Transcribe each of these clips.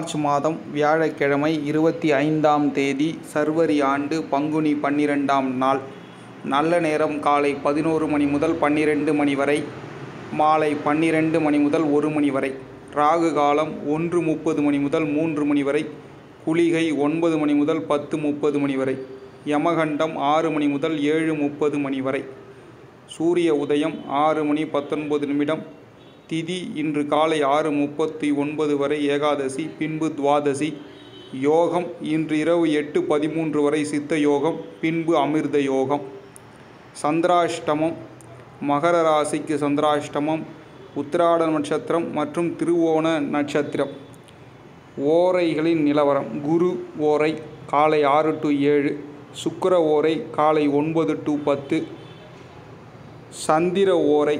March மாதம் வியாழக்கிழமை இருபத்தி ஐந்தாம் தேதி சர்வரி ஆண்டு பங்குனி பன்னிரெண்டாம் நாள். நல்ல நேரம் காலை பதினோரு மணி முதல் பன்னிரெண்டு மணி வரை மாலை பன்னிரெண்டு மணி முதல் ஒரு மணி வரை ராகு காலம் ஒன்று முப்பது மணி முதல் மூன்று மணி வரை குளிகை ஒன்பது மணி முதல் பத்து முப்பது மணி வரை யமகண்டம் ஆறு மணி முதல் ஏழு முப்பது மணி வரை சூரிய உதயம் ஆறு மணி பத்தொன்பது நிமிடம் திதி இன்று காலை ஆறு முப்பத்தி ஒன்பது வரை ஏகாதசி பின்பு துவாதசி. யோகம் இன்று இரவு எட்டு பதிமூன்று வரை சித்த யோகம் பின்பு அமிர்த யோகம். சந்திராஷ்டமம் மகர ராசிக்கு சந்திராஷ்டமம் உத்திராட நட்சத்திரம் மற்றும் திருவோண நட்சத்திரம். ஓரைகளின் நிலவரம் குரு ஓரை காலை ஆறு டு ஏழு சுக்கர ஓரை காலை ஒன்பது டு பத்து சந்திர ஓரை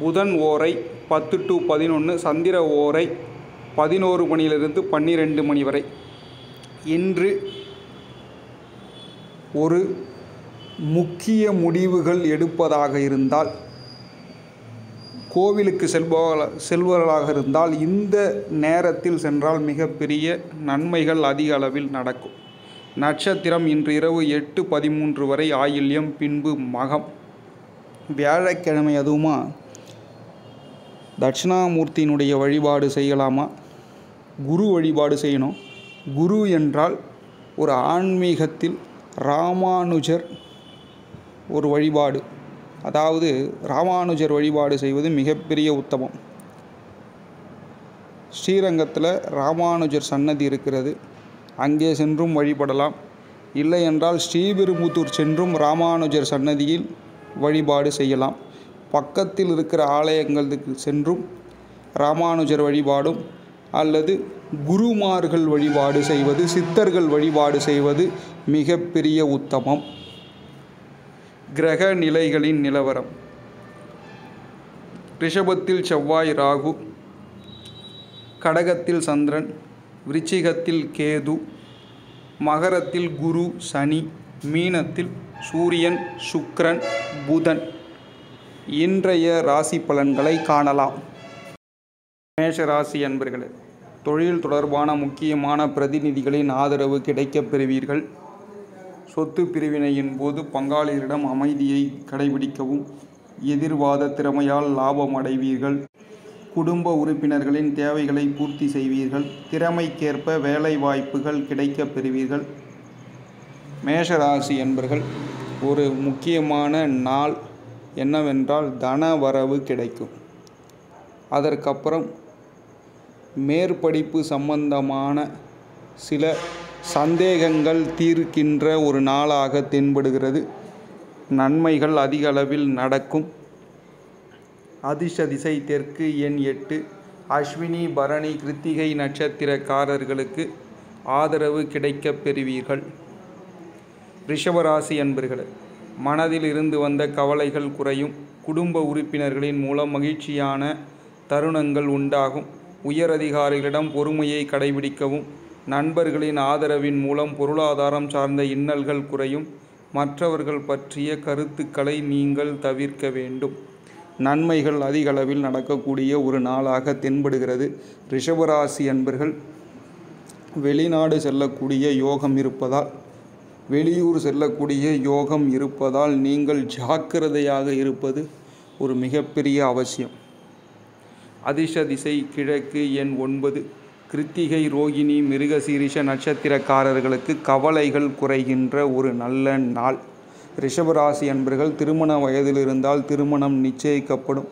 புதன் ஓரை பத்து டு பதினொன்று சந்திர ஓரை பதினோரு மணியிலிருந்து பன்னிரெண்டு மணி வரை. இன்று ஒரு முக்கிய முடிவுகள் எடுப்பதாக இருந்தால் கோவிலுக்கு செல்பவர்கள செல்பவர்களாக இருந்தால் இந்த நேரத்தில் சென்றால் மிகப்பெரிய நன்மைகள் அதிக அளவில் நடக்கும். நட்சத்திரம் இன்று இரவு எட்டு பதிமூன்று வரை ஆயில்யம் பின்பு மகம். வியாழக்கிழமை அதுவுமா? தட்சிணாமூர்த்தியினுடைய வழிபாடு செய்யலாமா? குரு வழிபாடு செய்யணும். குரு என்றால் ஒரு ஆன்மீகத்தில் ராமானுஜர் ஒரு வழிபாடு. அதாவது ராமானுஜர் வழிபாடு செய்வது மிகப்பெரிய உத்தமம். ஸ்ரீரங்கத்தில் ராமானுஜர் சன்னதி இருக்கிறது. அங்கே சென்றும் வழிபடலாம். இல்லை என்றால் ஸ்ரீபெரும்புத்தூர் சென்றும் ராமானுஜர் சன்னதியில் வழிபாடு செய்யலாம். பக்கத்தில் இருக்கிற ஆலயங்களுக்கு சென்றும் ராமானுஜர் வழிபாடும் அல்லது குருமார்கள் வழிபாடு செய்வது சித்தர்கள் வழிபாடு செய்வது மிகப்பெரிய உத்தமம். கிரக நிலைகளின் நிலவரம். ரிஷபத்தில் செவ்வாய் ராகு கடகத்தில் சந்திரன் விருச்சிகத்தில் கேது மகரத்தில் குரு சனி மீனத்தில் சூரியன் சுக்ரன் புதன். இன்றைய ராசி பலன்களை காணலாம். மேஷ ராசி அன்பர்களே தொழில் தொடர்பான முக்கியமான பிரதிநிதிகளின் ஆதரவு கிடைக்கப் பெறுவீர்கள். சொத்து பிரிவினையின் போது பங்காளியரிடம் அமைதியை கடைபிடிக்கவும் எதிர்வாத திறமையால் லாபம் அடைவீர்கள். குடும்ப உறுப்பினர்களின் தேவைகளை பூர்த்தி செய்வீர்கள். திறமைக்கேற்ப வேலை வாய்ப்புகள் கிடைக்கப் பெறுவீர்கள். மேஷராசி என்பர்கள் ஒரு முக்கியமான நாள் என்னவென்றால் தன வரவு கிடைக்கும். அதற்கப்புறம் மேற்படிப்பு சம்பந்தமான சில சந்தேகங்கள் தீர்க்கின்ற ஒரு நாளாக தென்படுகிறது. நன்மைகள் அதிக அளவில் நடக்கும். அதிர்ஷ திசை தெற்கு எண் எட்டு அஸ்வினி பரணி கிருத்திகை நட்சத்திரக்காரர்களுக்கு ஆதரவு கிடைக்கப் பெறுவீர்கள். ரிஷபராசி அன்பர்களே மனதில் இருந்து வந்த கவலைகள் குறையும். குடும்ப உறுப்பினர்களின் மூலம் மகிழ்ச்சியான தருணங்கள் உண்டாகும். உயரதிகாரிகளிடம் பொறுமையை கடைபிடிக்கவும் நண்பர்களின் ஆதரவின் மூலம் பொருளாதாரம் சார்ந்த இன்னல்கள் குறையும். மற்றவர்கள் பற்றிய கருத்துக்களை நீங்கள் தவிர்க்க வேண்டும். நன்மைகள் அதிகளவில் நடக்கக்கூடிய ஒரு நாளாக தென்படுகிறது. ரிஷபராசி அன்பர்கள் வெளிநாடு செல்லக்கூடிய யோகம் இருப்பதால் வெளியூர் செல்லக்கூடிய யோகம் இருப்பதால் நீங்கள் ஜாக்கிரதையாக இருப்பது ஒரு மிகப்பெரிய அவசியம். அதிர்ஷ திசை கிழக்கு எண் ஒன்பது. கிருத்திகை ரோகிணி மிருகசீரிஷ நட்சத்திரக்காரர்களுக்கு கவலைகள் குறைகின்ற ஒரு நல்ல நாள். ரிஷபராசி அன்பர்கள் திருமண வயதில் இருந்தால் திருமணம் நிச்சயிக்கப்படும்.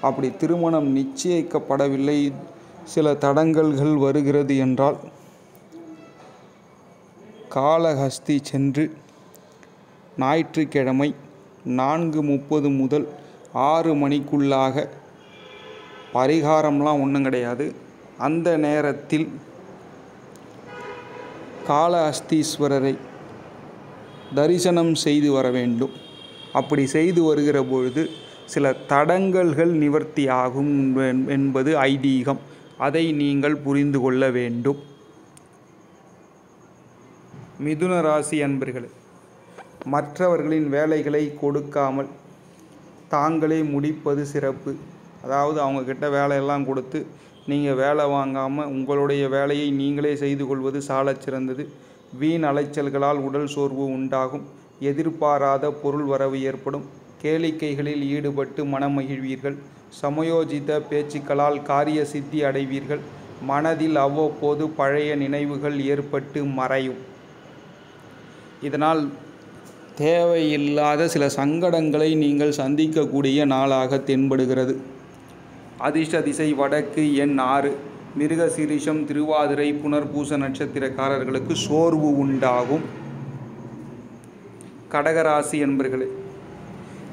அப்படி திருமணம் நிச்சயிக்கப்படவில்லை. சில தடங்கல்கள் வருகிறது என்றால் காளஹஸ்தி சென்று ஞாயிற்றுக்கிழமை நான்கு முப்பது முதல் ஆறு மணிக்குள்ளாக பரிகாரம்லாம் ஒன்றும் கிடையாது. அந்த நேரத்தில் காளஹஸ்தீஸ்வரரை தரிசனம் செய்து வர வேண்டும். அப்படி செய்து வருகிற பொழுது சில தடங்கல்கள் நிவர்த்தியாகும் என்பது ஐதீகம். அதை நீங்கள் புரிந்து கொள்ள வேண்டும். மிதுன ராசி அன்பர்களே மற்றவர்களின் வேலைகளை கொடுக்காமல் தாங்களே முடிப்பது சிறப்பு. அதாவது அவங்கக்கிட்ட வேலையெல்லாம் கொடுத்து நீங்கள் வேலை வாங்காமல் உங்களுடைய வேலையை நீங்களே செய்து கொள்வது சாலச் சிறந்தது. வீண் அலைச்சல்களால் உடல் சோர்வு உண்டாகும். எதிர்பாராத பொருள் வரவு ஏற்படும். கேளிக்கைகளில் ஈடுபட்டு மனமகிழ்வீர்கள். சமயோஜித பேச்சுக்களால் காரிய சித்தி அடைவீர்கள். மனதில் அவ்வப்போது பழைய நினைவுகள் ஏற்பட்டு மறையும். இதனால் தேவையில்லாத சில சங்கடங்களை நீங்கள் சந்திக்கக்கூடிய நாளாக தென்படுகிறது. அதிர்ஷ்ட திசை வடக்கு எண் ஆறு. மிருகசிரிஷம் திருவாதிரை புனர்பூச நட்சத்திரக்காரர்களுக்கு சோர்வு உண்டாகும். கடகராசி என்பர்களே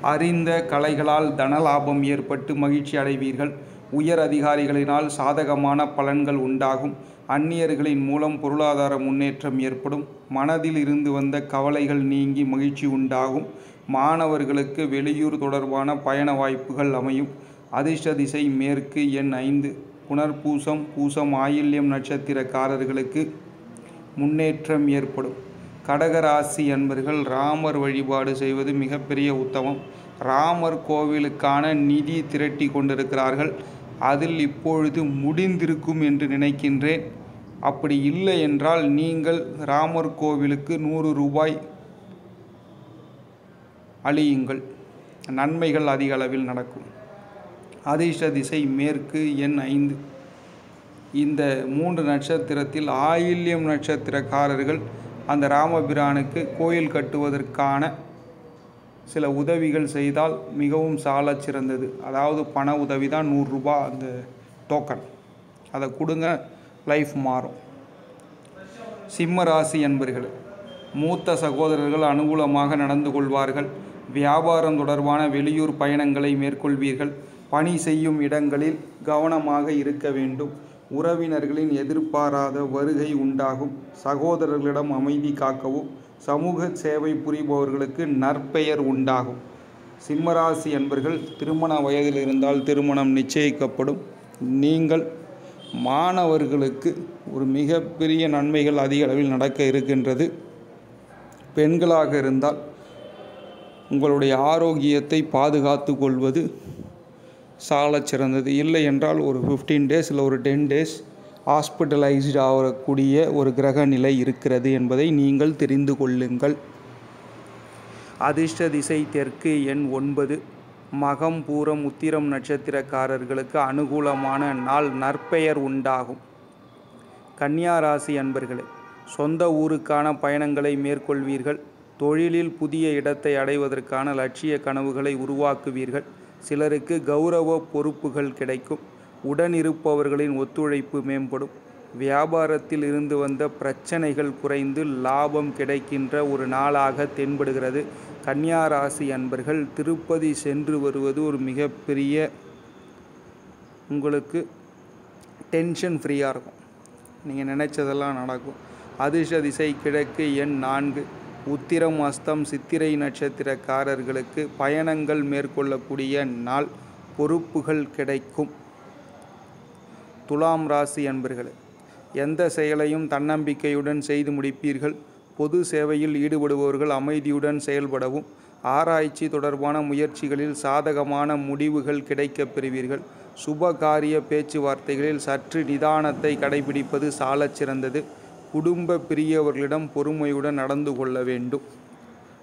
அறிந்த கலைகளால் தனலாபம் ஏற்பட்டு மகிழ்ச்சி அடைவீர்கள். உயர் அதிகாரிகளினால் சாதகமான பலன்கள் உண்டாகும். அந்நியர்களின் மூலம் பொருளாதார முன்னேற்றம் ஏற்படும். மனதில் இருந்து வந்த கவலைகள் நீங்கி மகிழ்ச்சி உண்டாகும். மாணவர்களுக்கு வெளியூர் தொடர்பான பயண வாய்ப்புகள் அமையும். அதிர்ஷ்ட திசை மேற்கு எண் ஐந்து. புனர்பூசம் பூசம் ஆயில்யம் நட்சத்திரக்காரர்களுக்கு முன்னேற்றம் ஏற்படும். கடகராசி அன்பர்கள் ராமர் வழிபாடு செய்வது மிகப்பெரிய உத்தமம். ராமர் கோவிலுக்கான நிதி திரட்டி கொண்டிருக்கிறார்கள். அதில் இப்பொழுது முடிந்திருக்கும் என்று நினைக்கின்றேன். அப்படி இல்லை என்றால் நீங்கள் ராமர் கோவிலுக்கு நூறு ரூபாய் அழியுங்கள். நன்மைகள் அதிக அளவில் நடக்கும். அதிர்ஷ்ட திசை மேற்கு எண் ஐந்து. இந்த மூன்று நட்சத்திரத்தில் ஆயில்யம் நட்சத்திரக்காரர்கள் அந்த ராமபிரானுக்கு கோயில் கட்டுவதற்கான சில உதவிகள் செய்தால் மிகவும் சால சிறந்தது. அதாவது பண உதவி தான் நூறுரூபா அந்த டோக்கன் அதை கொடுங்க. லைஃப் மாறும். சிம்ம ராசி என்பர்கள் மூத்த சகோதரர்கள் அனுகூலமாக நடந்து கொள்வார்கள். வியாபாரம் தொடர்பான வெளியூர் பயணங்களை மேற்கொள்வீர்கள். பணி செய்யும் இடங்களில் கவனமாக இருக்க வேண்டும். உறவினர்களின் எதிர்பாராத வருகை உண்டாகும். சகோதரர்களிடம் அமைதி காக்கவும் சமூக சேவை புரிபவர்களுக்கு நற்பெயர் உண்டாகும். சிம்மராசி என்பர்கள் திருமண வயதில் இருந்தால் திருமணம் நிச்சயிக்கப்படும். நீங்கள் மாணவர்களுக்கு ஒரு மிகப்பெரிய நன்மைகள் அதிக அளவில் நடக்க இருக்கின்றது. பெண்களாக இருந்தால் உங்களுடைய ஆரோக்கியத்தை பாதுகாத்து கொள்வது சிறந்தது. இல்லை என்றால் ஒரு ஃபிஃப்டீன் டேஸ் இல்லை ஒரு டென் டேஸ் ஹாஸ்பிட்டலைஸ்டு ஆகக்கூடிய ஒரு கிரக நிலை இருக்கிறது என்பதை நீங்கள் தெரிந்து கொள்ளுங்கள். அதிர்ஷ்ட திசை தெற்கு எண் ஒன்பது. மகம் பூரம் உத்திரம் நட்சத்திரக்காரர்களுக்கு அனுகூலமான நாள் நற்பெயர் உண்டாகும். கன்னியா ராசி அன்பர்களே சொந்த ஊருக்கான பயணங்களை மேற்கொள்வீர்கள். தொழிலில் புதிய இடத்தை அடைவதற்கான லட்சிய கனவுகளை உருவாக்குவீர்கள். சிலருக்கு கௌரவ பொறுப்புகள் கிடைக்கும். உடனிருப்பவர்களின் ஒத்துழைப்பு மேம்படும். வியாபாரத்தில் இருந்து வந்த பிரச்சனைகள் குறைந்து லாபம் கிடைக்கின்ற ஒரு நாளாக தென்படுகிறது. கன்னியா ராசி அன்பர்கள் திருப்பதி சென்று வருவது ஒரு மிகப்பெரிய உங்களுக்கு டென்ஷன் ஃப்ரீயாக இருக்கும். நீங்கள் நினச்சதெல்லாம் நடக்கும். அதிர்ஷ திசை கிழக்கு எண் நான்கு. உத்திரம் அஸ்தம் சித்திரை நட்சத்திரக்காரர்களுக்கு பயணங்கள் மேற்கொள்ளக்கூடிய நாள் பொறுப்புகள் கிடைக்கும். துலாம் ராசி அன்பர்களே எந்த செயலையும் தன்னம்பிக்கையுடன் செய்து முடிப்பீர்கள். பொது சேவையில் ஈடுபடுபவர்கள் அமைதியுடன் செயல்படவும் ஆராய்ச்சி தொடர்பான முயற்சிகளில் சாதகமான முடிவுகள் கிடைக்கப் பெறுவீர்கள். சுபகாரிய பேச்சுவார்த்தைகளில் சற்று நிதானத்தை கடைபிடிப்பது சாலச் சிறந்தது. குடும்ப பிரியவர்களிடம் பொறுமையுடன் நடந்து கொள்ள வேண்டும்.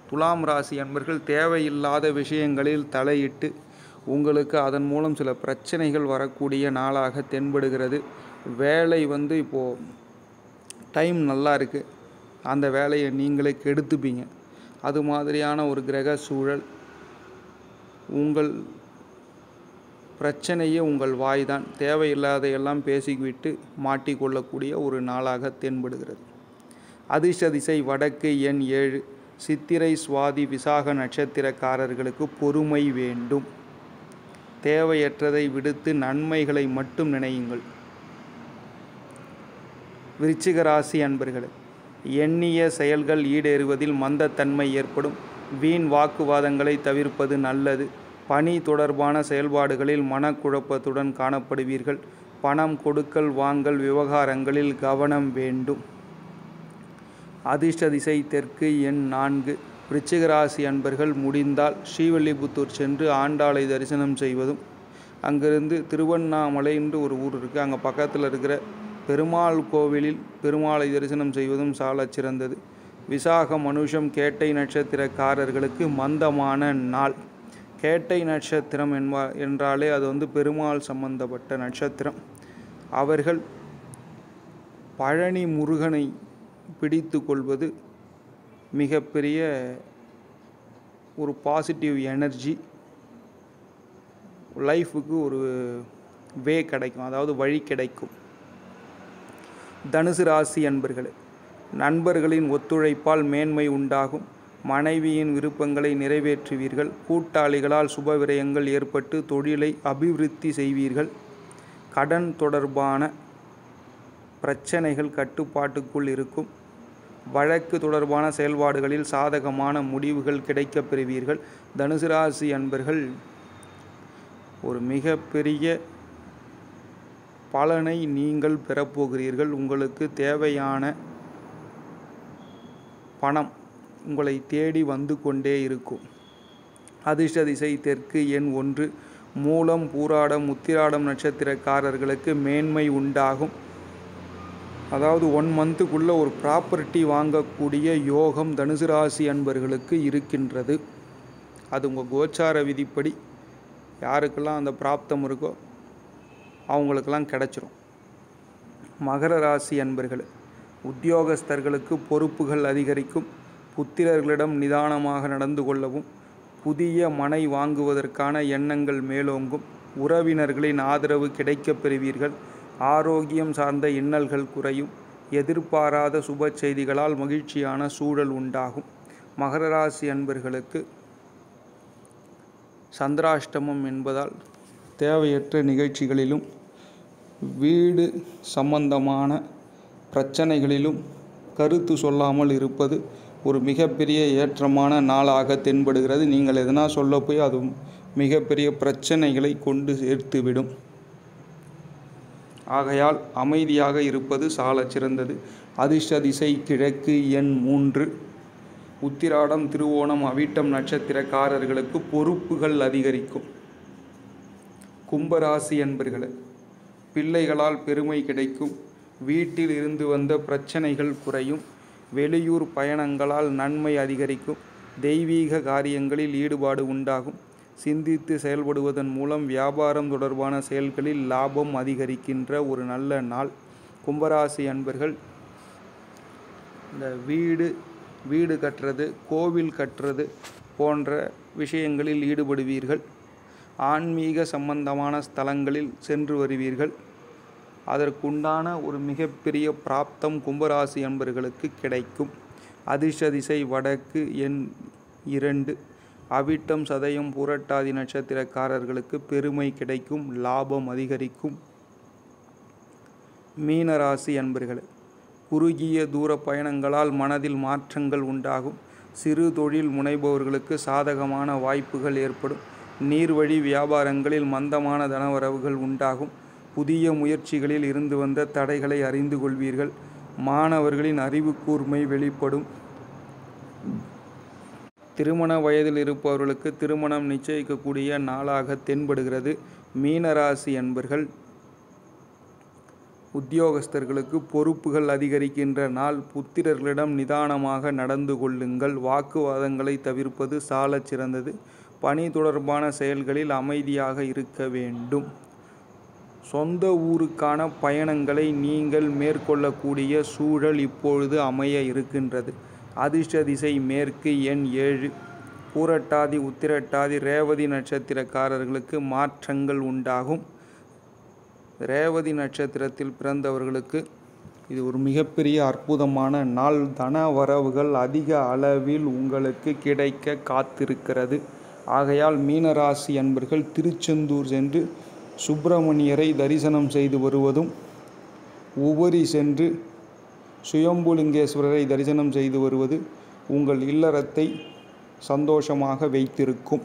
துலாம் ராசி அன்பர்கள் தேவையில்லாத விஷயங்களில் தலையிட்டு உங்களுக்கு அதன் மூலம் சில பிரச்சனைகள் வரக்கூடிய நாளாக தென்படுகிறது. வேலை வந்து இப்போது டைம் நல்லா இருக்குது அந்த வேலையை நீங்களே கெடுத்துப்பீங்க. அது மாதிரியான ஒரு கிரக சூழல் உங்கள் பிரச்சனையே உங்கள் வாய் தான் தேவையில்லாதையெல்லாம் பேசிவிட்டு மாட்டிக்கொள்ளக்கூடிய ஒரு நாளாக தென்படுகிறது. அதிர்ஷ்ட திசை வடக்கு எண் ஏழு. சித்திரை சுவாதி விசாக நட்சத்திரக்காரர்களுக்கு பொறுமை வேண்டும். தேவையற்றதை விடுத்து நன்மைகளை மட்டும் நினையுங்கள். விருச்சிக ராசி அன்பர்களே எண்ணிய செயல்கள் ஈடேறுவதில் மந்தத்தன்மை ஏற்படும். வீண் வாக்குவாதங்களை தவிர்ப்பது நல்லது. பணி தொடர்பான செயல்பாடுகளில் மனக்குழப்பத்துடன் காணப்படுவீர்கள். பணம் கொடுக்கல் வாங்கல் விவகாரங்களில் கவனம் வேண்டும். அதிர்ஷ்ட திசை தெற்கு எண் நான்கு. விருச்சிகராசி அன்பர்கள் முடிந்தால் ஸ்ரீவில்லிபுத்தூர் சென்று ஆண்டாளை தரிசனம் செய்வதும் அங்கேருந்து திருவண்ணாமலைன்ற ஒரு ஊர் இருக்குது அங்கே பக்கத்தில் இருக்கிற பெருமாள் கோவிலில் பெருமாளை தரிசனம் செய்வதும் சாலச் சிறந்தது. விசாக மனுஷம் கேட்டை நட்சத்திரக்காரர்களுக்கு மந்தமான நாள். கேட்டை நட்சத்திரம் என்பா என்றாலே அது வந்து பெருமாள் சம்பந்தப்பட்ட நட்சத்திரம். அவர்கள் பழனி முருகனை பிடித்து கொள்வது மிகப்பெரிய ஒரு பாசிட்டிவ் எனர்ஜி லைஃபுக்கு ஒரு வே கிடைக்கும். அதாவது வழி கிடைக்கும். தனுசு ராசி அன்பர்களே நண்பர்களின் ஒத்துழைப்பால் மேன்மை உண்டாகும். மனைவியின் விருப்பங்களை நிறைவேற்றுவீர்கள். கூட்டாளிகளால் சுப விரயங்கள் ஏற்பட்டு தொழிலை அபிவிருத்தி செய்வீர்கள். கடன் தொடர்பான பிரச்சனைகள் கட்டுப்பாட்டுக்குள் இருக்கும். வழக்கு தொடர்பான செயல்பாடுகளில் சாதகமான முடிவுகள் கிடைக்கப் பெறுவீர்கள். தனுசு ராசி அன்பர்கள் ஒரு மிகப்பெரிய பலனை நீங்கள் பெறப்போகிறீர்கள். உங்களுக்கு தேவையான பணம் உங்களை தேடி வந்து கொண்டே இருக்கும். அதிர்ஷ்ட திசை தெற்கு எண் ஒன்று. மூலம் பூராடம் முத்திராடம் நட்சத்திரக்காரர்களுக்கு மேன்மை உண்டாகும். அதாவது ஒன் மந்த்துக்குள்ளே ஒரு ப்ராப்பர்ட்டி வாங்கக்கூடிய யோகம் தனுசு ராசி அன்பர்களுக்கு இருக்கின்றது. அது உங்கள் கோச்சார விதிப்படி யாருக்கெல்லாம் அந்த பிராப்தம் இருக்கோ அவங்களுக்கெல்லாம் கிடைச்சிரும். மகர ராசி அன்பர்கள் உத்தியோகஸ்தர்களுக்கு பொறுப்புகள் அதிகரிக்கும். புத்திரர்களிடம் நிதானமாக நடந்து கொள்ளவும் புதிய மனை வாங்குவதற்கான எண்ணங்கள் மேலோங்கும். உறவினர்களின் ஆதரவு கிடைக்கப் பெறுவீர்கள். ஆரோக்கியம் சார்ந்த இன்னல்கள் குறையும். எதிர்பாராத சுப செய்திகளால் மகிழ்ச்சியான சூழல் உண்டாகும். மகர ராசி அன்பர்களுக்கு சந்திராஷ்டமம் என்பதால் தேவையற்ற நிகழ்ச்சிகளிலும் வீடு சம்பந்தமான பிரச்சனைகளிலும் கருத்து சொல்லாமல் இருப்பது ஒரு மிகப்பெரிய ஏற்றமான நாளாக தென்படுகிறது. நீங்கள் எதனா சொல்ல போய் அது மிகப்பெரிய பிரச்சனைகளை கொண்டு சேர்த்துவிடும். ஆகையால் அமைதியாக இருப்பது சால சிறந்தது. அதிர்ஷ்ட திசை கிழக்கு எண் மூன்று. உத்திராடம் திருவோணம் அவிட்டம் நட்சத்திரக்காரர்களுக்கு பொறுப்புகள் அதிகரிக்கும். கும்பராசி என்பர்களே பிள்ளைகளால் பெருமை கிடைக்கும். வீட்டில் இருந்து வந்த பிரச்சனைகள் குறையும். வெளியூர் பயணங்களால் நன்மை அதிகரிக்கும். தெய்வீக காரியங்களில் ஈடுபாடு உண்டாகும். சிந்தித்து செயல்படுவதன் மூலம் வியாபாரம் தொடர்பான செயல்களில் லாபம் அதிகரிக்கின்ற ஒரு நல்ல நாள். கும்பராசி அன்பர்கள் இந்த வீடு வீடு கட்டுறது கோவில் கட்டுறது போன்ற விஷயங்களில் ஈடுபடுவீர்கள். ஆன்மீக சம்பந்தமான ஸ்தலங்களில் சென்று வருவீர்கள். அதற்குண்டான ஒரு மிகப்பெரிய பிராப்தம் கும்பராசி என்பர்களுக்கு கிடைக்கும். அதிர்ஷ்ட திசை வடக்கு எண் இரண்டு. அவிட்டம் சதயம் புரட்டாதி நட்சத்திரக்காரர்களுக்கு பெருமை கிடைக்கும் லாபம் அதிகரிக்கும். மீனராசி அன்பர்களே குறுகிய தூர பயணங்களால் மனதில் மாற்றங்கள் உண்டாகும். சிறு தொழில் முனைபவர்களுக்கு சாதகமான வாய்ப்புகள் ஏற்படும். நீர்வழி வியாபாரங்களில் மந்தமான தனவரவுகள் உண்டாகும். புதிய முயற்சிகளில் இருந்து வந்த தடைகளை அறிந்து கொள்வீர்கள். மாணவர்களின் அறிவு கூர்மை வெளிப்படும். திருமண வயதில் இருப்பவர்களுக்கு திருமணம் நிச்சயிக்கக்கூடிய நாளாக தென்படுகிறது. மீனராசி என்பர்கள் உத்தியோகஸ்தர்களுக்கு பொறுப்புகள் அதிகரிக்கின்ற நாள். புத்திரர்களிடம் நிதானமாக நடந்து கொள்ளுங்கள். வாக்குவாதங்களை தவிர்ப்பது சாலச் சிறந்தது பணி தொடர்பான செயல்களில் அமைதியாக இருக்க வேண்டும். சொந்த ஊருக்கான பயணங்களை நீங்கள் மேற்கொள்ளக்கூடிய சூழல் இப்பொழுது அமைய இருக்கின்றது. அதிர்ஷ்ட திசை மேற்கு எண் ஏழு. பூரட்டாதி உத்திரட்டாதி ரேவதி நட்சத்திரக்காரர்களுக்கு மாற்றங்கள் உண்டாகும். ரேவதி நட்சத்திரத்தில் பிறந்தவர்களுக்கு இது ஒரு மிகப்பெரிய அற்புதமான நாள். தன வரவுகள் அதிக அளவில் உங்களுக்கு கிடைக்க காத்திருக்கிறது. ஆகையால் மீனராசி அன்பர்கள் திருச்செந்தூர் சென்று சுப்பிரமணியரை தரிசனம் செய்து வருவதும் உபரி சென்று சுயம்புலிங்கேஸ்வரரை தரிசனம் செய்து வருவது உங்கள் இல்லறத்தை சந்தோஷமாக வைத்திருக்கும்.